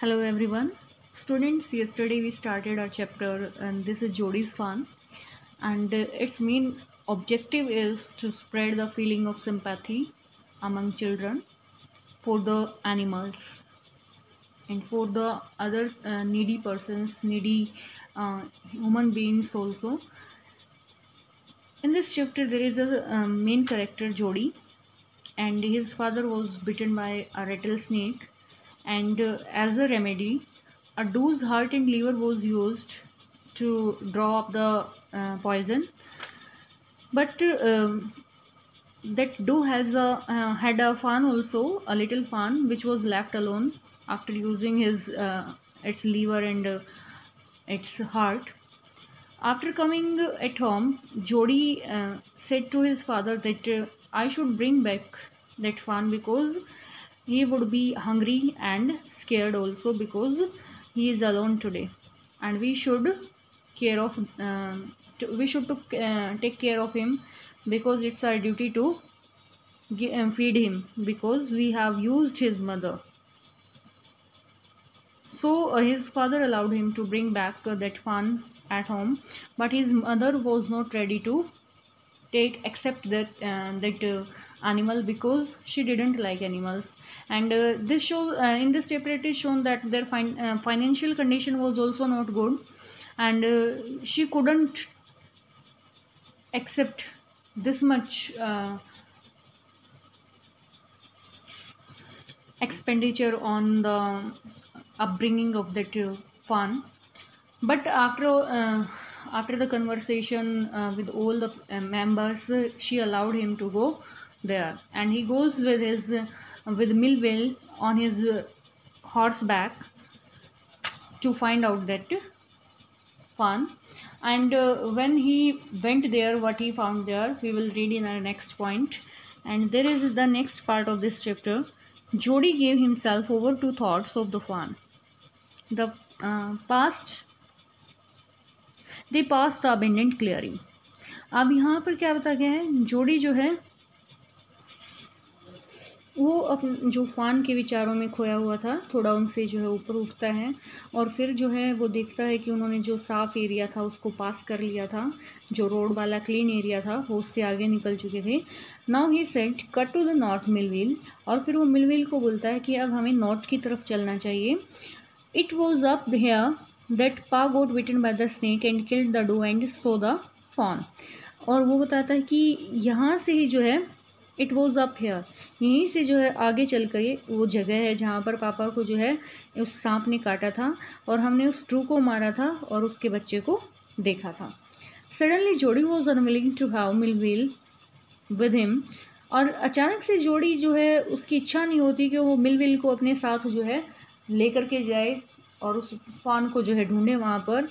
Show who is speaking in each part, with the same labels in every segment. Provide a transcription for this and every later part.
Speaker 1: Hello everyone. Students, yesterday we started our chapter and this is Jodi's Fan and uh, its main objective is to spread the feeling of sympathy among children for the animals and for the other uh, needy persons, needy uh, human beings also. In this chapter there is a um, main character Jodi and his father was bitten by a rattlesnake and uh, as a remedy a doe's heart and liver was used to draw up the uh, poison. But uh, um, that doe has a uh, had a fan also a little fan which was left alone after using his uh, its liver and its heart. After coming at home jodi uh, said to his father that uh, i should bring back that fan because he would be hungry and scared also because he is alone today. And we should care of uh, we should to, uh, take care of him because it's our duty to uh, feed him because we have used his mother. So uh, his father allowed him to bring back uh, that fawn at home but his mother was not ready to take accept that uh, that uh, animal because she didn't like animals. And uh, this show uh, in this chapter it is shown that their fin- uh, financial condition was also not good. And uh, she couldn't accept this much expenditure on the upbringing of that uh, fawn but after after the conversation uh, with all the uh, members she allowed him to go there. And he goes with his with Millville on his horseback to find out that fun. And uh, when he went there what he found there we will read in our next point. And there is the next part of this chapter. Jody gave himself over to thoughts of the fun. The uh, past they passed the abandoned clearing अब यहाँ पर क्या बताया गया है? जोड़ी जो है, वो अपन जो फान के विचारों में खोया हुआ था, थोड़ा उनसे जो है ऊपर उठता है और फिर जो है वो देखता है कि उन्होंने जो साफ़ एरिया था उसको पास कर लिया था, जो रोड वाला क्लीन एरिया था, वो उससे आगे निकल चुके थे। Now he set cut to the north Millwheel और फिर वो मिलविल को बोलता है कि अब हमें नॉर्थ की तरफ़ चलना चाहिए। It was up here that pa got bitten by the snake and killed the doe and saw the fawn और वो बताता है कि यहाँ से ही जो है इट वॉज़ अप हेयर यहीं से जो है आगे चल कर वो जगह है जहाँ पर पापा को जो है, उस सांप ने काटा था और हमने उस ट्रू को मारा था और उसके बच्चे को देखा था। Suddenly Jody was unwilling to have Millwheel with him और अचानक से जोड़ी जो है, उसकी इच्छा नहीं होती कि वो मिल विल को अपने साथ जो है, लेकर के जाए। और उस फान को जो है ढूंढे वहाँ पर।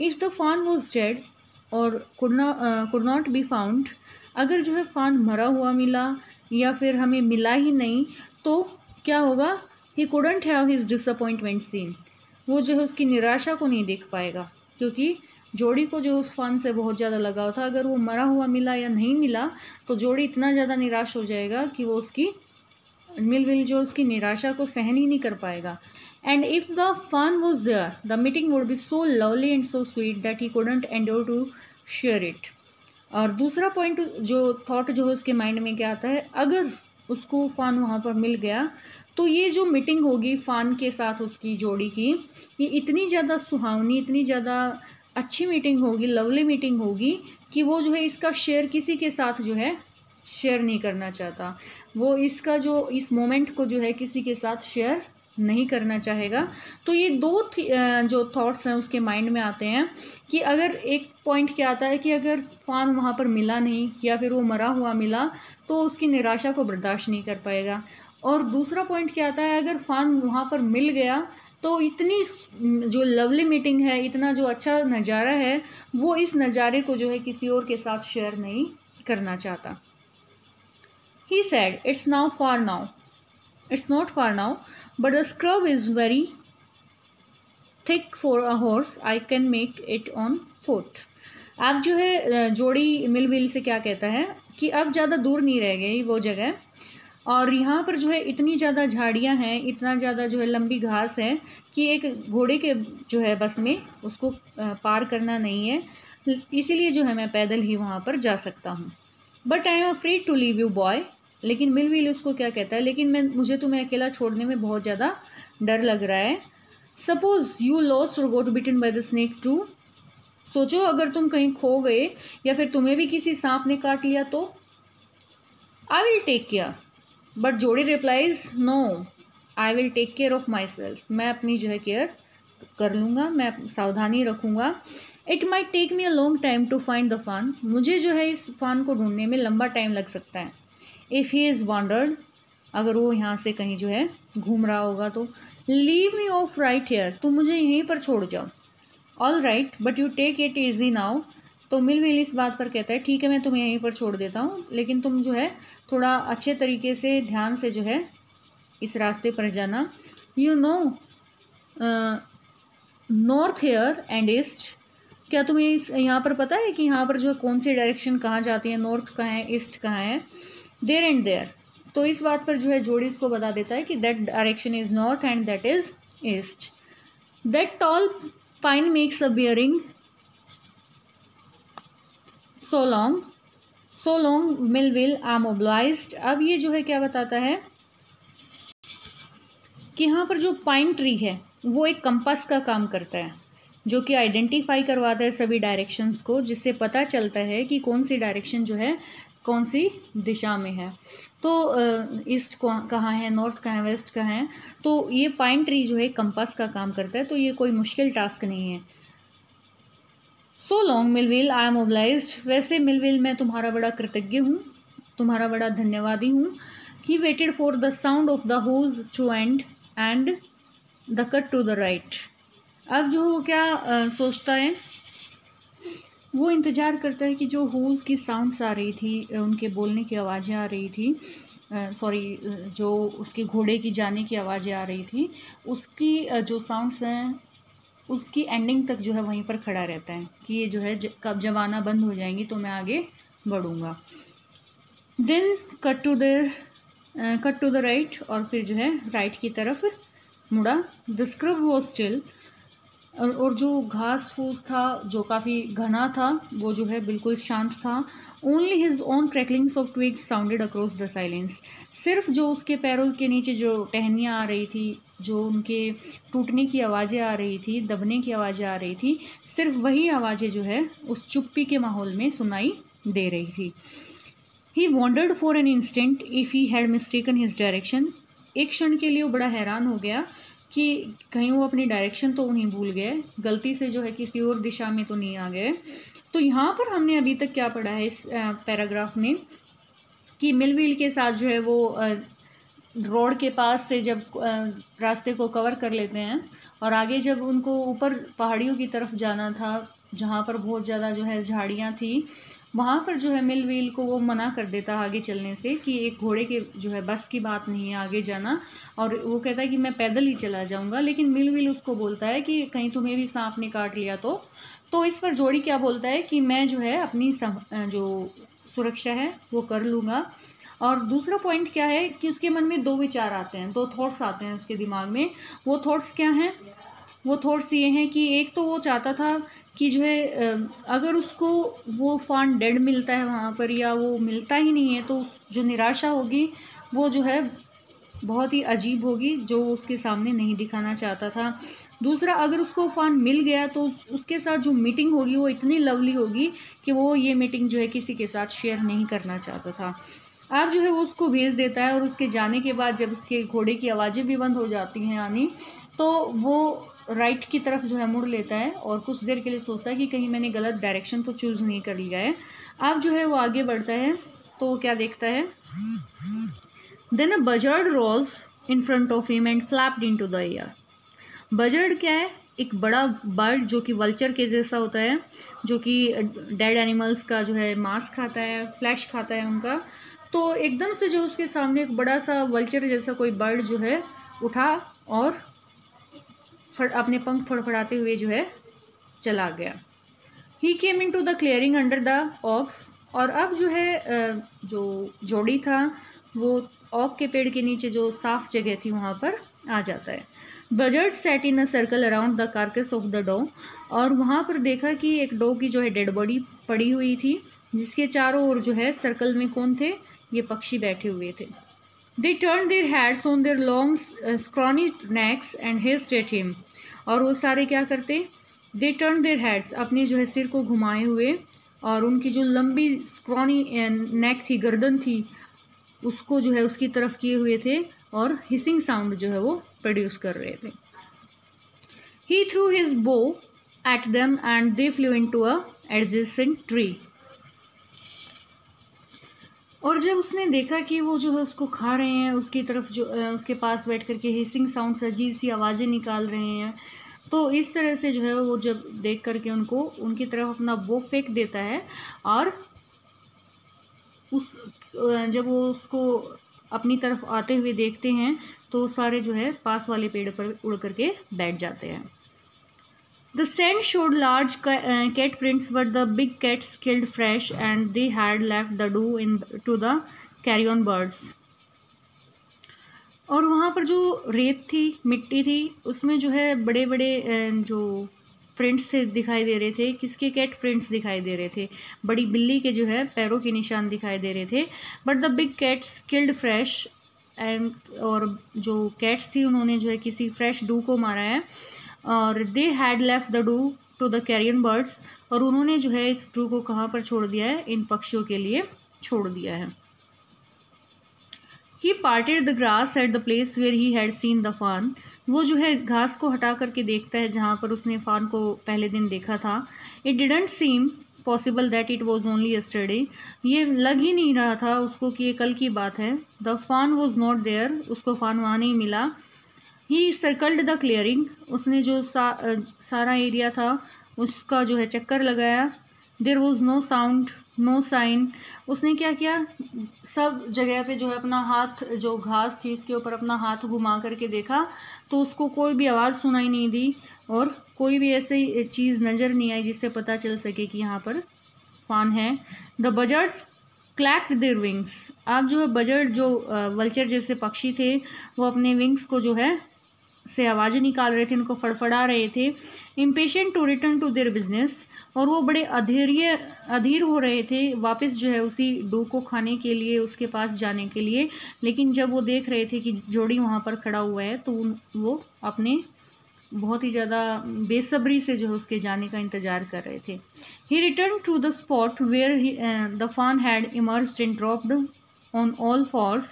Speaker 1: If the fawn was dead or could not be found अगर जो है फान मरा हुआ मिला या फिर हमें मिला ही नहीं तो क्या होगा? He couldn't have his disappointment seen वो जो है उसकी निराशा को नहीं देख पाएगा, क्योंकि जोड़ी को जो उस फान से बहुत ज़्यादा लगाव था। अगर वो मरा हुआ मिला या नहीं मिला तो जोड़ी इतना ज़्यादा निराश हो जाएगा कि वो उसकी मिल विल जो उसकी निराशा को सहन ही नहीं कर पाएगा। And if the fawn was there the meeting would be so lovely and so sweet that he couldn't endure to share it और दूसरा पॉइंट जो थॉट जो है उसके माइंड में क्या आता है? अगर उसको फ़ान वहाँ पर मिल गया तो ये जो मीटिंग होगी फ़ान के साथ उसकी जोड़ी की, ये इतनी ज़्यादा सुहावनी, इतनी ज़्यादा अच्छी मीटिंग होगी लवली मीटिंग होगी कि वो जो है इसका शेयर किसी के साथ जो है शेयर नहीं करना चाहता। वो इसका जो, इस मोमेंट को जो है किसी के साथ शेयर नहीं करना चाहेगा। तो ये दो जो थॉट्स हैं उसके माइंड में आते हैं कि अगर एक पॉइंट क्या आता है कि अगर फान वहाँ पर मिला नहीं या फिर वो मरा हुआ मिला तो उसकी निराशा को बर्दाश्त नहीं कर पाएगा। और दूसरा पॉइंट क्या आता है, अगर फान वहाँ पर मिल गया तो इतनी जो लवली मीटिंग है, इतना जो अच्छा नज़ारा है, वो इस नज़ारे को जो है किसी और के साथ शेयर नहीं करना चाहता। He said it's now for now it's not far now but the scrub is very thick for a horse. I can make it on foot. अब जो है जोड़ी मिल विल से क्या कहता है कि अब ज़्यादा दूर नहीं रह गई वो जगह। और यहाँ पर जो है, इतनी ज़्यादा झाड़ियाँ हैं, इतना ज़्यादा जो है लंबी घास है कि एक घोड़े के जो है बस में उसको पार करना नहीं है। इसीलिए जो है मैं पैदल ही वहाँ पर जा सकता हूँ। But I am afraid to leave you boy लेकिन मिल विल उसको क्या कहता है? लेकिन मैं, मुझे तुम्हें अकेला छोड़ने में बहुत ज़्यादा डर लग रहा है। Suppose you lost or got bitten by the snake too सोचो, अगर तुम कहीं खो गए या फिर तुम्हें भी किसी सांप ने काट लिया तो। I will take care but Jody replies no I will take care of myself मैं अपनी जो है केयर कर लूँगा, मैं सावधानी रखूँगा। It may take me a long time to find the fawn मुझे जो है इस फान को ढूँढने में लंबा टाइम लग सकता है। इफ़ ही इज़ वॉन्डर्ड अगर वो यहाँ से कहीं जो है घूम रहा होगा तो leave me off right here तुम मुझे यहीं पर छोड़ जाओ all right but you take it easy now तो मिल मिल इस बात पर कहता है, ठीक है, मैं तुम्हें यहीं पर छोड़ देता हूँ, लेकिन तुम जो है थोड़ा अच्छे तरीके से ध्यान से जो है इस रास्ते पर जाना। You know north here and east क्या तुम्हें इस, यहाँ पर पता है कि यहाँ पर जो है कौन सी डायरेक्शन कहाँ जाती है? नॉर्थ कहाँ है? ईस्ट कहाँ है? There and there. तो इस बात पर जो है जोड़ी इसको बता देता है कि that direction is north and that is east that tall pine makes a bearing so long so long Millwheel I'm obliged अब ये जो है क्या बताता है कि यहाँ पर जो पाइन ट्री है, वो एक कंपास का काम करता है, जो कि आइडेंटिफाई करवाता है सभी डायरेक्शंस को, जिससे पता चलता है कि कौन सी डायरेक्शन जो है कौन सी दिशा में है? तो ईस्ट कहाँ है नॉर्थ कहाँ है वेस्ट कहाँ है? तो ये पाइन ट्री जो है कंपास का काम करता है तो ये कोई मुश्किल टास्क नहीं है। So long Millville I am obliged वैसे मिलविल मैं तुम्हारा बड़ा कृतज्ञ हूँ तुम्हारा बड़ा धन्यवादी हूँ he waited for the sound of the horse to end and the cut to the right अब जो क्या आ, सोचता है? वो इंतज़ार करता है कि जो होल्स की साउंड्स आ रही थी उनके बोलने की आवाज़ें आ रही थी सॉरी जो उसके घोड़े की जाने की आवाज़ें आ रही थी, उसकी जो साउंड्स हैं, उसकी एंडिंग तक जो है वहीं पर खड़ा रहता है कि ये जो है कब जब आना बंद हो जाएँगी तो मैं आगे बढ़ूँगा। Then cut to the cut to the right और फिर जो है राइट की तरफ़ मुड़ा। द स्क्रब वो स्टिल और जो घास फूस था, जो काफ़ी घना था, वो जो है बिल्कुल शांत था। Only his own cracklings of twigs sounded across the silence सिर्फ़ जो उसके पैरों के नीचे जो टहनियाँ आ रही थी, जो उनके टूटने की आवाज़ें आ रही थी, दबने की आवाज़ें आ रही थी, सिर्फ़ वही आवाज़ें जो है उस चुप्पी के माहौल में सुनाई दे रही थी। He wondered for an instant if he had mistaken his direction एक क्षण के लिए वो बड़ा हैरान हो गया कि कहीं वो अपनी डायरेक्शन तो नहीं भूल गए, गलती से जो है किसी और दिशा में तो नहीं आ गए। तो यहाँ पर हमने अभी तक क्या पढ़ा है इस पैराग्राफ में कि मिलविल के साथ जो है वो रोड के पास से जब रास्ते को कवर कर लेते हैं और आगे जब उनको ऊपर पहाड़ियों की तरफ़ जाना था, जहाँ पर बहुत ज़्यादा जो है झाड़ियाँ थी वहाँ पर जो है मिल व्हील को वो मना कर देता है आगे चलने से कि एक घोड़े के जो है बस की बात नहीं है आगे जाना। और वो कहता है कि मैं पैदल ही चला जाऊँगा, लेकिन मिल व्हील उसको बोलता है कि कहीं तुम्हें भी सांप ने काट लिया तो। तो इस पर जोड़ी क्या बोलता है कि मैं जो है अपनी जो सुरक्षा है वो कर लूँगा। और दूसरा पॉइंट क्या है कि उसके मन में दो विचार आते हैं, दो थॉट्स आते हैं उसके दिमाग में। वो थॉट्स क्या हैं? वो थॉट्स ये हैं कि एक तो वो चाहता था कि जो है अगर उसको वो फ़ंड डेड मिलता है वहाँ पर या वो मिलता ही नहीं है तो उस जो निराशा होगी वो जो है बहुत ही अजीब होगी जो उसके सामने नहीं दिखाना चाहता था। दूसरा अगर उसको फ़ान मिल गया तो उस, उसके साथ जो मीटिंग होगी वो इतनी लवली होगी कि वो ये मीटिंग जो है किसी के साथ शेयर नहीं करना चाहता था। अब जो है वो उसको भेज देता है और उसके जाने के बाद जब उसके घोड़े की आवाज़ें भी बंद हो जाती हैं यानी तो वो राइट की तरफ़ जो है मुड़ लेता है और कुछ देर के लिए सोचता है कि कहीं मैंने गलत डायरेक्शन तो चूज़ नहीं कर लिया है। अब जो है वो आगे बढ़ता है तो क्या देखता है? Then a buzzard rose in front of him and flapped into the air buzzard क्या है? एक बड़ा बर्ड जो कि वल्चर के जैसा होता है, जो कि डेड एनिमल्स का जो है मांस खाता है फ्लैश खाता है उनका। तो एकदम से जो उसके सामने एक बड़ा सा वल्चर जैसा कोई बर्ड जो है उठा और फड़, अपने पंख फड़फड़ाते हुए जो है, चला गया। He came into the clearing under the oaks और अब जो है जो जोड़ी था, वो ऑक के पेड़ के नीचे जो साफ़ जगह थी, वहाँ पर आ जाता है। Buzzards sat in a circle around the carcass of the doe और वहाँ पर देखा कि एक डो की जो है डेड बॉडी पड़ी हुई थी, जिसके चारों ओर जो है सर्कल में कौन थे? ये पक्षी बैठे हुए थे। They turn their heads on their long scrawny necks and hissed at him और वो सारे क्या करते? दे टर्न देयर हैड्स अपने जो है सिर को घुमाए हुए और उनकी जो लंबी स्क्रॉनी नेक थी, गर्दन थी, उसको जो है उसकी तरफ़ किए हुए थे और हिसिंग साउंड जो है वो प्रोड्यूस कर रहे थे। He threw his bow at them and they flew into a tree और जब उसने देखा कि वो जो है उसको खा रहे हैं, उसकी तरफ़ जो उसके पास बैठ करके हिसिंग साउंड अजीब सी आवाज़ें निकाल रहे हैं तो इस तरह से जो है वो जब देख करके उनको, उनकी तरफ़ अपना वो फेंक देता है और उस जब वो उसको अपनी तरफ़ आते हुए देखते हैं तो सारे जो है पास वाले पेड़ पर उड़ करके बैठ जाते हैं। The sand showed large cat prints but the big cats killed fresh and they had left the doe in to the carrion birds और वहाँ पर जो रेत थी, मिट्टी थी, उसमें जो है बड़े बड़े जो प्रिंट्स से दिखाई दे रहे थे, किसके कैट प्रिंट्स दिखाई दे रहे थे, बड़ी बिल्ली के जो है पैरों के निशान दिखाई दे रहे थे but the big cats killed fresh and और जो कैट्स थी, उन्होंने जो है किसी फ्रेश डू को मारा है। और they had left the doe to the carrion birds और उन्होंने जो है इस डू को कहाँ पर छोड़ दिया है? इन पक्षियों के लिए छोड़ दिया है। He parted the grass at the place where he had seen the fawn वो जो है घास को हटा करके देखता है जहाँ पर उसने फान को पहले दिन देखा था। It didn't seem possible that it was only yesterday ये लग ही नहीं रहा था उसको कि ये कल की बात है। The fawn was not there उसको फान वहाँ नहीं मिला। ही सर्कल्ड द क्लियरिंग उसने जो सा, सारा एरिया था उसका जो है चक्कर लगाया। There was no sound no sign उसने क्या किया? सब जगह पे जो है अपना हाथ जो घास थी उसके ऊपर अपना हाथ घुमा करके देखा तो उसको कोई भी आवाज़ सुनाई नहीं दी और कोई भी ऐसी चीज़ नज़र नहीं आई जिससे पता चल सके कि यहाँ पर फान है। द बजर्ट्स क्लैक्ट देर विंग्स आप जो है बजट जो वल्चर जैसे पक्षी थे वो अपने विंग्स को जो है से आवाज़ें निकाल रहे थे, इनको फड़फड़ा रहे थे। Impatient to return to their business, और वो बड़े अधीर्य, अधीर हो रहे थे वापस जो है उसी डू को खाने के लिए, उसके पास जाने के लिए। लेकिन जब वो देख रहे थे कि जोड़ी वहाँ पर खड़ा हुआ है तो वो अपने बहुत ही ज़्यादा बेसब्री से जो है उसके जाने का इंतज़ार कर रहे थे। He return to the spot where the fawn had emerge and dropped on all fours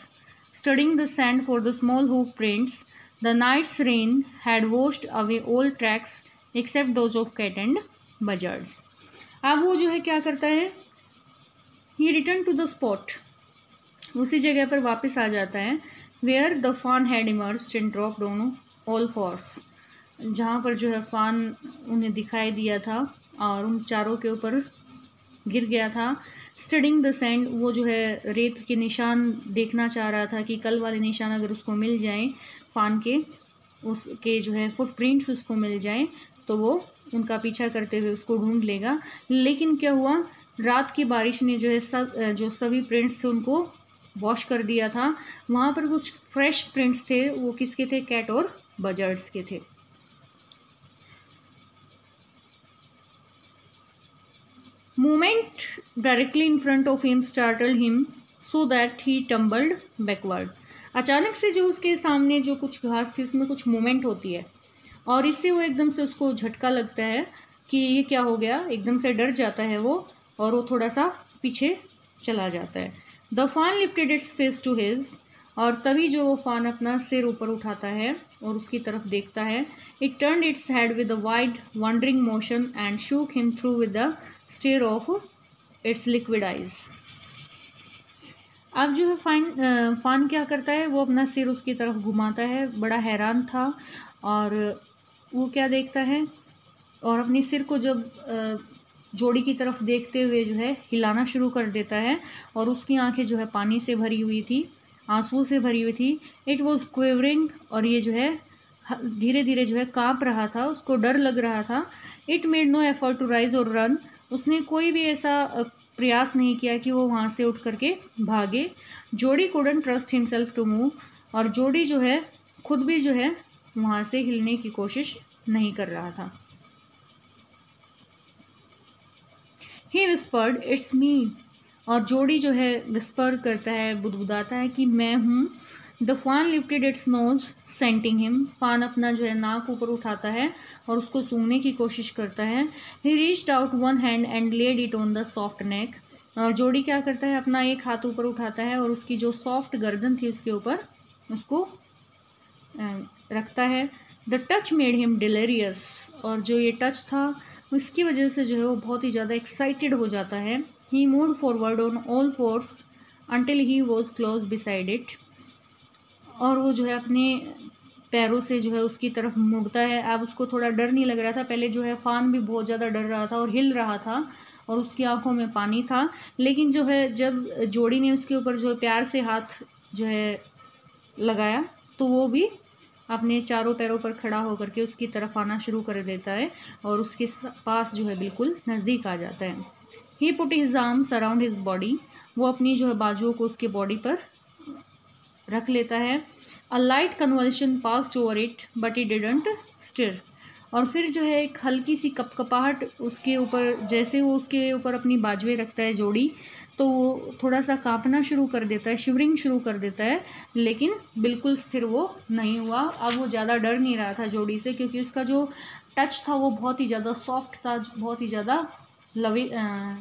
Speaker 1: studying the sand for the small hoof prints The night's rain had washed away all tracks except those of cat and buzzards. अब वो जो है क्या करता है? ही return to the spot उसी जगह पर वापस आ जाता है where the fawn had emerge and drop Donno all fours जहाँ पर जो है फान उन्हें दिखाई दिया था और उन चारों के ऊपर गिर गया था। स्टडिंग द सेंड वो जो है रेत के निशान देखना चाह रहा था कि कल वाले निशान अगर उसको मिल जाएँ फान के, उसके जो है फुटप्रिंट्स उसको मिल जाए तो वो उनका पीछा करते हुए उसको ढूंढ लेगा। लेकिन क्या हुआ? रात की बारिश ने जो है सब, जो सभी प्रिंट्स थे उनको वॉश कर दिया था। वहाँ पर कुछ फ्रेश प्रिंट्स थे, वो किसके थे? कैट और बजर्ड्स के थे। Moment directly in front of him startle him so that he tumbled backward अचानक से जो उसके सामने जो कुछ घास थी, उसमें कुछ मूवमेंट होती है। और इससे वो एकदम से उसको झटका लगता है कि ये क्या हो गया? एकदम से डर जाता है वो और वो थोड़ा सा पीछे चला जाता है। The fawn lifted its face to his और तभी जो वो फान अपना सिर ऊपर उठाता है और उसकी तरफ़ देखता है it turn its head with a wide wondering motion and shook him through with the stare of its liquid eyes अब जो है फाइन फ़ान क्या करता है? वो अपना सिर उसकी तरफ़ घुमाता है। बड़ा हैरान था और वो क्या देखता है? और अपने सिर को जब जोड़ी की तरफ़ देखते हुए जो है हिलाना शुरू कर देता है और उसकी आँखें जो है पानी से भरी हुई थी, आंसुओं से भरी हुई थी। इट वॉज़ क्वेवरिंग और ये जो है धीरे धीरे जो है काँप रहा था। उसको डर लग रहा था। It made no effort to rise और रन उसने कोई भी ऐसा प्रयास नहीं किया कि वो वहाँ से उठ करके भागे। Jody couldn't trust himself to move और जोड़ी जो है, खुद भी जो है, वहाँ से हिलने की कोशिश नहीं कर रहा था। ही विस्पर्ड इट्स मी और जोड़ी जो है विस्पर करता है, बुदबुदाता है कि मैं हूँ the fawn lifted its nose scenting him fawn अपना जो है नाक ऊपर उठाता है और उसको सूंघने की कोशिश करता है। He reached out one hand and laid it on the soft neck और जोड़ी क्या करता है? अपना एक हाथ ऊपर उठाता है और उसकी जो सॉफ्ट गर्दन थी उसके ऊपर उसको रखता है। The touch made him delirious और जो ये टच था, उसकी वजह से जो है वो बहुत ही ज़्यादा एक्साइटेड हो जाता है। He move forward on all fours until he was close beside it और वो जो है अपने पैरों से जो है उसकी तरफ़ मुड़ता है। अब उसको थोड़ा डर नहीं लग रहा था। पहले जो है फ़ान भी बहुत ज़्यादा डर रहा था और हिल रहा था और उसकी आँखों में पानी था। लेकिन जो है जब जोड़ी ने उसके ऊपर जो है प्यार से हाथ जो है लगाया तो वो भी अपने चारों पैरों पर खड़ा होकर के उसकी तरफ़ आना शुरू कर देता है और उसके पास जो है बिल्कुल नज़दीक आ जाता है। He put his arms around his body वो अपनी जो है बाजुओं को उसके बॉडी पर रख लेता है। A light convulsion pass over it but it didn't stir और फिर जो है एक हल्की सी कपकपाहट उसके ऊपर, जैसे वो उसके ऊपर अपनी बाजुएँ रखता है जोड़ी तो वो थोड़ा सा कांपना शुरू कर देता है, शिवरिंग शुरू कर देता है, लेकिन बिल्कुल स्थिर वो नहीं हुआ। अब वो ज़्यादा डर नहीं रहा था जोड़ी से, क्योंकि उसका जो टच था वो बहुत ही ज़्यादा सॉफ्ट था, बहुत ही ज़्यादा लवे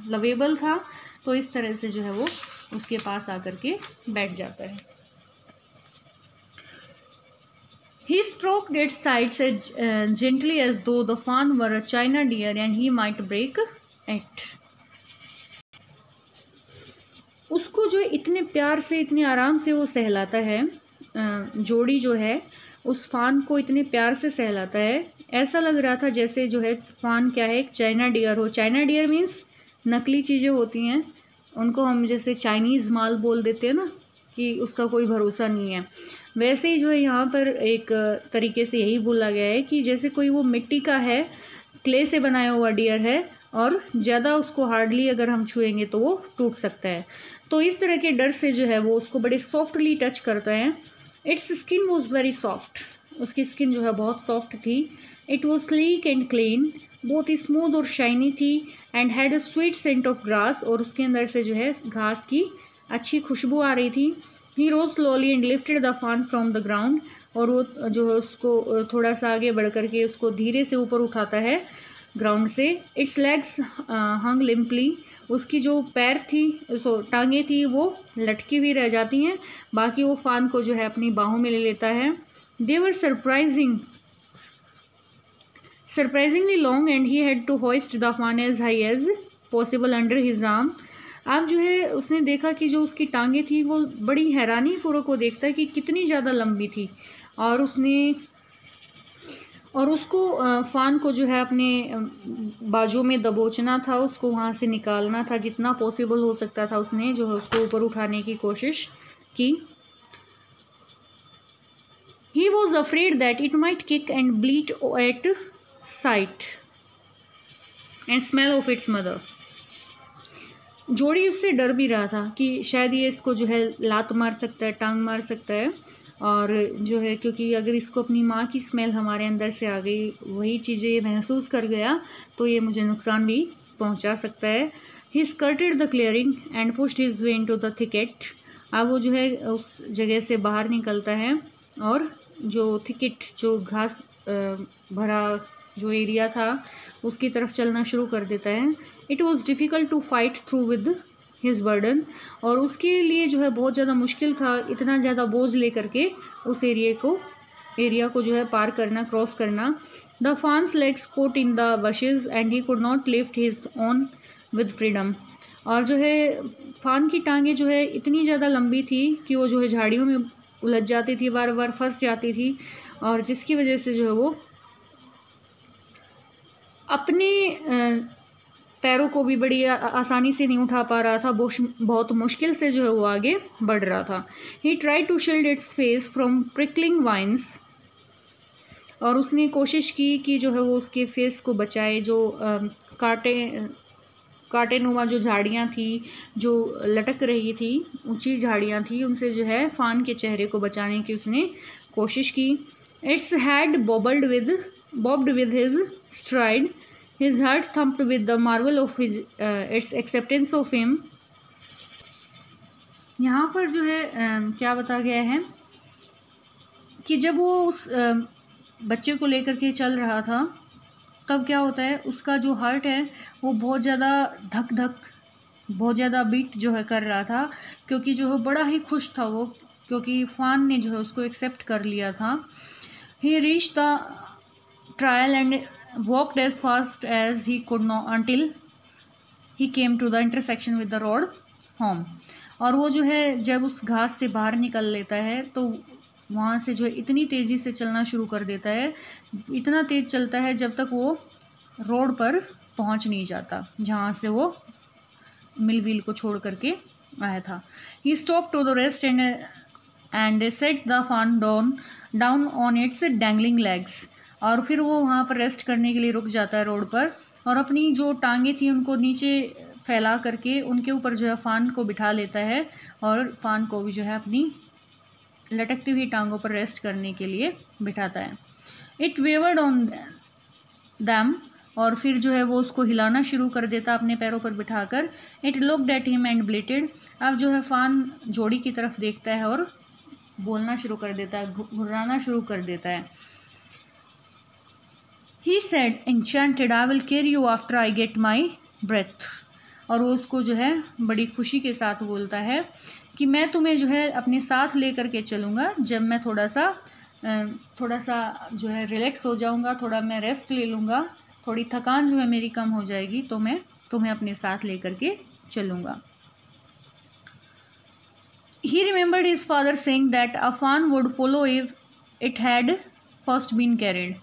Speaker 1: लवेबल था। तो इस तरह से जो है वो उसके पास आकर के बैठ जाता है। He stroked its sides as uh, gently as though the fawn were a china deer and he might break it. उसको जो इतने प्यार से इतने आराम से वो सहलाता है जोड़ी जो है उस फान को इतने प्यार से सहलाता है। ऐसा लग रहा था जैसे जो है फान क्या है एक चाइना डियर हो। चाइना डियर मीन्स नकली चीज़ें होती हैं। उनको हम जैसे चाइनीज़ माल बोल देते हैं ना कि उसका कोई भरोसा नहीं है। वैसे ही जो है यहाँ पर एक तरीके से यही बोला गया है कि जैसे कोई वो मिट्टी का है, क्ले से बनाया हुआ डियर है और ज़्यादा उसको हार्डली अगर हम छुएँगे तो वो टूट सकता है। तो इस तरह के डर से जो है वो उसको बड़े सॉफ्टली टच करता है। Its skin was very soft. उसकी स्किन जो है बहुत सॉफ्ट थी। It was sleek and clean, बहुत ही स्मूथ और शाइनी थी and had a sweet scent of grass और उसके अंदर से जो है घास की अच्छी खुशबू आ रही थी। He rose slowly and lifted the fawn from the ground और वो जो है उसको, थोड़ा सा आगे बढ़ करके उसको धीरे से ऊपर उठाता है ग्राउंड से। इट्स लेग्स हंग लिम्पली उसकी जो पैर थी, सो, टांगे थी, वो लटकी हुई रह जाती हैं। बाकी वो फान को जो है अपनी बाहों में ले लेता है। They were surprising surprisingly long and he had to hoist the fawn as high as possible under his arm अब जो है, उसने देखा कि जो उसकी टांगे थी, वो बड़ी हैरानी पूर्वक वो देखता है कि कितनी ज़्यादा लंबी थी। और उसने, और उसको फ़ान को जो है अपने बाजू में दबोचना था, उसको वहाँ से निकालना था, जितना पॉसिबल हो सकता था उसने जो है उसको ऊपर उठाने की कोशिश की। He was afraid that it might kick and bleat at sight and smell of its mother Jody उससे डर भी रहा था कि शायद ये इसको जो है लात मार सकता है, टांग मार सकता है। और जो है क्योंकि अगर इसको अपनी माँ की स्मेल हमारे अंदर से आ गई, वही चीज़ें ये महसूस कर गया तो ये मुझे नुकसान भी पहुँचा सकता है। He skirted the clearing and pushed his way to the thicket अब वो जो है उस जगह से बाहर निकलता है और जो थिकेट जो घास भरा जो एरिया था, उसकी तरफ़ चलना शुरू कर देता है। It was difficult to fight through with his burden और उसके लिए जो है बहुत ज़्यादा मुश्किल था इतना ज़्यादा बोझ ले करके उस एरिए को एरिया को जो है पार करना क्रॉस करना। The fawn's legs caught in the bushes and he could not lift his own with freedom और जो है फान की टांगे जो है इतनी ज़्यादा लंबी थी कि वो जो है झाड़ियों में उलझ जाती थी, बार बार फंस जाती थी और जिसकी वजह से जो है वो अपने पैरों को भी बड़ी आसानी से नहीं उठा पा रहा था। बहुत मुश्किल से जो है वो आगे बढ़ रहा था। He try to shield its face from prickling vines और उसने कोशिश की कि जो है वो उसके फेस को बचाए, जो कांटे कांटे नुमा जो झाड़ियाँ थी, जो लटक रही थी, ऊँची झाड़ियाँ थी, उनसे जो है फ़ान के चेहरे को बचाने की उसने कोशिश की। Its head bobbled with bobbed with his stride his heart thumped with the marvel of his its acceptance of him यहाँ पर जो है uh, क्या बता गया है कि जब वो उस uh, बच्चे को लेकर के चल रहा था तब क्या होता है उसका जो हार्ट है वो बहुत ज़्यादा धक धक बहुत ज़्यादा बीट जो है कर रहा था क्योंकि जो है बड़ा ही खुश था वो क्योंकि फ़ान ने जो है उसको एक्सेप्ट कर लिया था। He reach the trail and walked as fast as he could no until he came to the intersection with the road home और वो जो है, जब उस घास से बाहर निकल लेता है तो वहाँ से जो है, इतनी तेज़ी से चलना शुरू कर देता है। इतना तेज़ चलता है जब तक वो रोड पर पहुँच नहीं जाता, जहाँ से वो मिल व्हील को छोड़ करके आया था। He stop to the rest and and set the fawn down down on its dangling legs और फिर वो वहाँ पर रेस्ट करने के लिए रुक जाता है रोड पर और अपनी जो टांगे थी उनको नीचे फैला करके उनके ऊपर जो है फ़ान को बिठा लेता है और फ़ान को भी जो है अपनी लटकती हुई टांगों पर रेस्ट करने के लिए बिठाता है। इट वेवर्ड ऑन दैम और फिर जो है वो उसको हिलाना शुरू कर देता अपने पैरों पर बिठाकर। It looked at him and bleated अब जो है फ़ान जोड़ी की तरफ़ देखता है और बोलना शुरू कर देता है घुर्राना शुरू कर देता है। He said enchanted I will carry you after I get my breath और वो उसको जो है, बड़ी खुशी के साथ बोलता है कि मैं तुम्हें जो है, अपने साथ लेकर के चलूँगा। जब मैं थोड़ा सा थोड़ा सा जो है रिलैक्स हो जाऊँगा, थोड़ा मैं रेस्ट ले लूँगा, थोड़ी थकान जो है मेरी कम हो जाएगी तो मैं तुम्हें अपने साथ लेकर के चलूँगा। He remembered his father saying that a fawn would follow if it had first been carried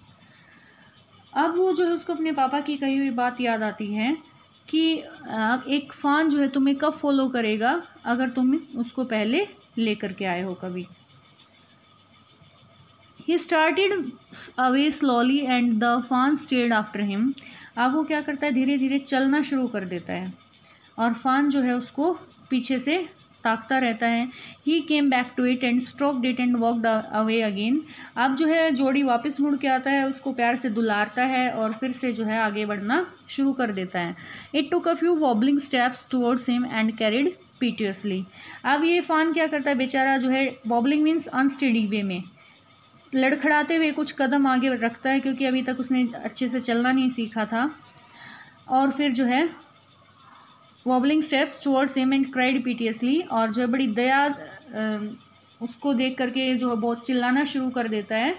Speaker 1: अब वो जो है उसको अपने पापा की कही हुई बात याद आती है कि एक फ़ान जो है तुम्हें कब फॉलो करेगा अगर तुम उसको पहले लेकर के आए हो कभी? He started away slowly and the fawn stayed after him अब वो क्या करता है? धीरे धीरे चलना शुरू कर देता है। और फान जो है उसको पीछे से ताकता रहता है। He came back to it and stroked it and walked away again अब जो है, जोड़ी वापस मुड़ के आता है, उसको प्यार से दुलारता है और फिर से जो है, आगे बढ़ना शुरू कर देता है। It took a few wobbling steps towards him and cried piteously अब ये फ़ान क्या करता है, बेचारा जो है वॉबलिंग मीन्स अनस्टडी वे में। लड़खड़ाते हुए कुछ कदम आगे रखता है, क्योंकि अभी तक उसने अच्छे से चलना नहीं सीखा था। और फिर जो है wobbling steps towards him and cried piteously और जो है बड़ी दया उसको देख करके जो है बहुत चिल्लाना शुरू कर देता है,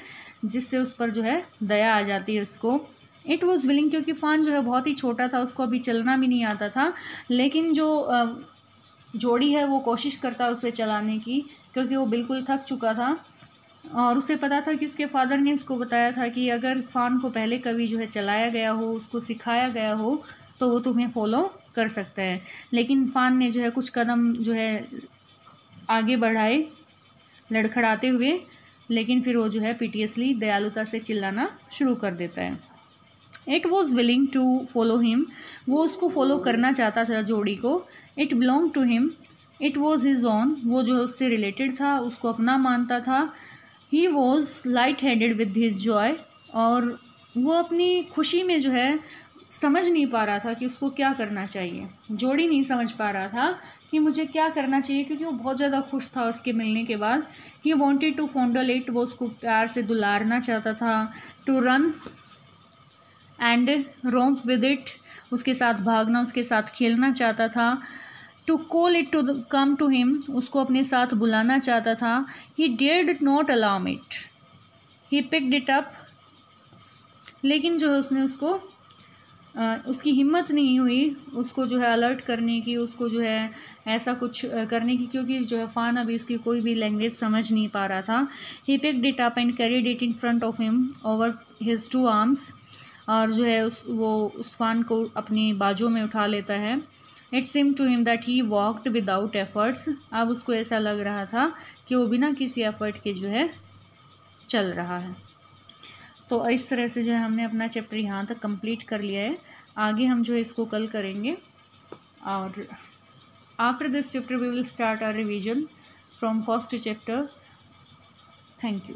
Speaker 1: जिससे उस पर जो है दया आ जाती है उसको। इट वॉज़ विलिंग क्योंकि फ़ान जो है बहुत ही छोटा था, उसको अभी चलना भी नहीं आता था। लेकिन जो जोड़ी है वो कोशिश करता है उसे चलाने की, क्योंकि वो बिल्कुल थक चुका था। और उसे पता था कि उसके फादर ने उसको बताया था कि अगर फ़ान को पहले कभी जो है चलाया गया हो, उसको सिखाया गया हो तो वो तुम्हें फॉलो कर सकता है। लेकिन फ़ान ने जो है कुछ कदम जो है आगे बढ़ाए लड़खड़ाते हुए, लेकिन फिर वो जो है पीटियसली दयालुता से चिल्लाना शुरू कर देता है। It was willing to follow him वो उसको फॉलो करना चाहता था जोड़ी को। It belong to him it was his own वो जो है उससे रिलेटेड था, उसको अपना मानता था। He was light handed with his joy और वो अपनी खुशी में जो है समझ नहीं पा रहा था कि उसको क्या करना चाहिए। जोड़ी नहीं समझ पा रहा था कि मुझे क्या करना चाहिए, क्योंकि वो बहुत ज़्यादा खुश था उसके मिलने के बाद। He wanted to fondle it वो उसको प्यार से दुलारना चाहता था। To run and romp with it उसके साथ भागना, उसके साथ खेलना चाहता था। To call it to come to him उसको अपने साथ बुलाना चाहता था। He dared not alarm it he picked it up लेकिन जो है उसने उसको उसकी हिम्मत नहीं हुई उसको जो है अलर्ट करने की, उसको जो है ऐसा कुछ करने की, क्योंकि जो है फ़ान अभी उसकी कोई भी लैंग्वेज समझ नहीं पा रहा था। He pick it up and carried it in front of him over his two arms और जो है उस, वो उस फ़ान को अपनी बाजू में उठा लेता है। It seem to him that he walked without efforts अब उसको ऐसा लग रहा था कि वो बिना किसी एफर्ट के जो है चल रहा है। तो इस तरह से जो है हमने अपना चैप्टर यहाँ तक कंप्लीट कर लिया है। आगे हम जो है इसको कल करेंगे। और after this chapter we will start our revision from first chapter thank you